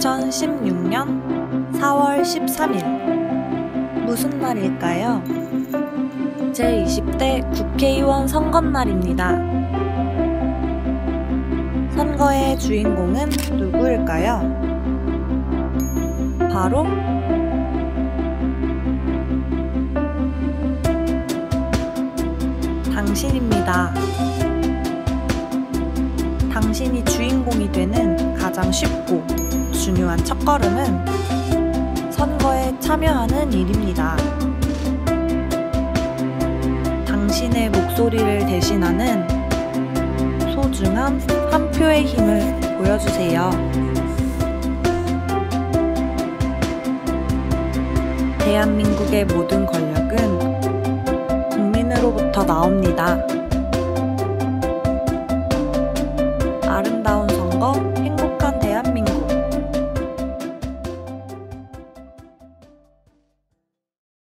2016년 4월 13일. 무슨 날일까요? 제20대 국회의원 선거날입니다. 선거의 주인공은 누구일까요? 바로 당신입니다. 당신이 주인공이 되는 가장 쉽고 중요한 첫걸음은 선거에 참여하는 일입니다. 당신의 목소리를 대신하는 소중한 한 표의 힘을 보여주세요. 대한민국의 모든 권력은 국민으로부터 나옵니다. 아름다운